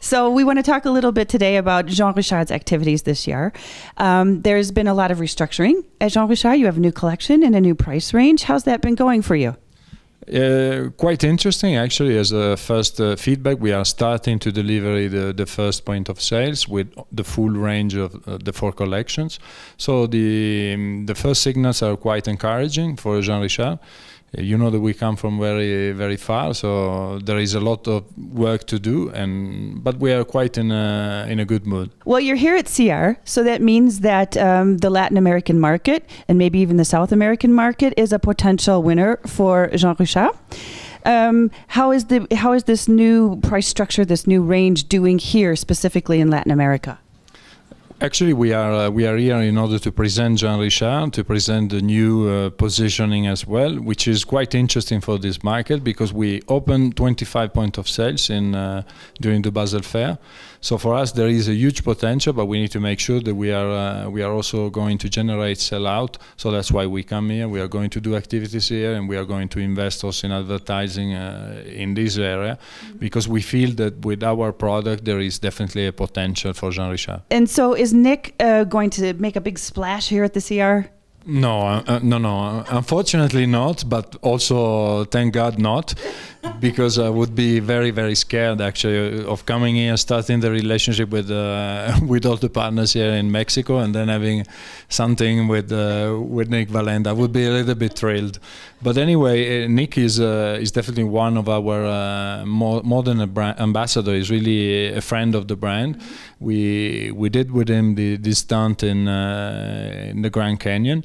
So we want to talk a little bit today about JeanRichard's activities this year. Um, there's been a lot of restructuring at JeanRichard. You have a new collection and a new price range. How's that been going for you? Uh, quite interesting, actually. As a first uh, feedback, we are starting to deliver the, the first point of sales with the full range of uh, the four collections. So the um, the first signals are quite encouraging for JeanRichard you know that we come from very very far so there is a lot of work to do and but we are quite in a in a good mood. Well you're here at SIAR so that means that um, the Latin American market and maybe even the South American market is a potential winner for JeanRichard. Um, how is the how is this new price structure this new range doing here specifically in Latin America Actually, we are uh, we are here in order to present JeanRichard, to present the new uh, positioning as well, which is quite interesting for this market because we opened 25 point of sales in uh, during the Basel Fair. So for us, there is a huge potential, but we need to make sure that we are uh, we are also going to generate sell out. So that's why we come here. We are going to do activities here, and we are going to invest also in advertising uh, in this area because we feel that with our product there is definitely a potential for JeanRichard. And so, is Nik uh, going to make a big splash here at the SIAR? No, uh, uh, no, no. Unfortunately, not. But also, thank God, not, because I would be very, very scared actually of coming here, starting the relationship with uh, with all the partners here in Mexico, and then having something with uh, with Nik Wallenda. I would be a little bit thrilled. But anyway, uh, Nik is uh, is definitely one of our mo modern ambassador. He's really a friend of the brand. We we did with him the, this stunt in in the Grand Canyon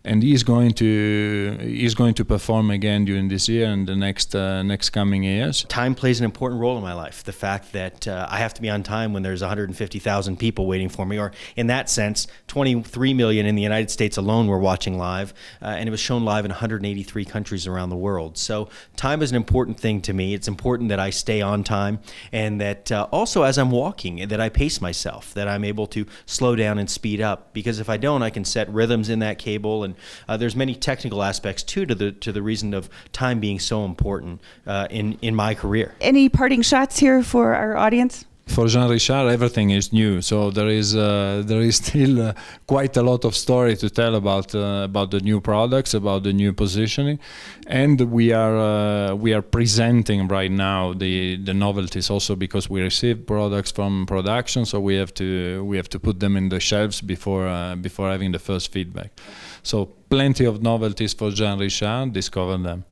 and he's going to he's going to perform again during this year and the next uh, next coming years. Time plays an important role in my life. The fact that uh, I have to be on time when there's 150,000 people waiting for me, or in that sense, 23 million in the United States alone were watching live, uh, and it was shown live in 183 countries around the world. So time is an important thing to me. It's important that I stay on time, and that uh, also as I'm walking, that I pace myself, that I'm able to slow down and speed up. Because if I don't, I can set rhythms in that cable and and uh, there's many technical aspects too to the to the reason of time being so important uh, in in my career. Any parting shots here for our audience? For JeanRichard, everything is new. So there is uh, there is still uh, quite a lot of story to tell about uh, about the new products, about the new positioning, and we are uh, we are presenting right now the the novelties also because we receive products from production, so we have to we have to put them in the shelves before uh, before having the first feedback. So plenty of novelties for Jean Richard. Discover them.